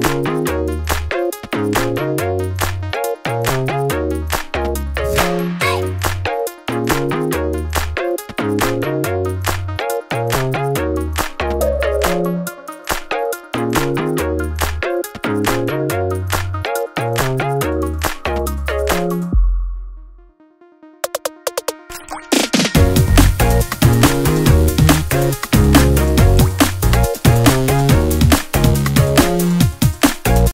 you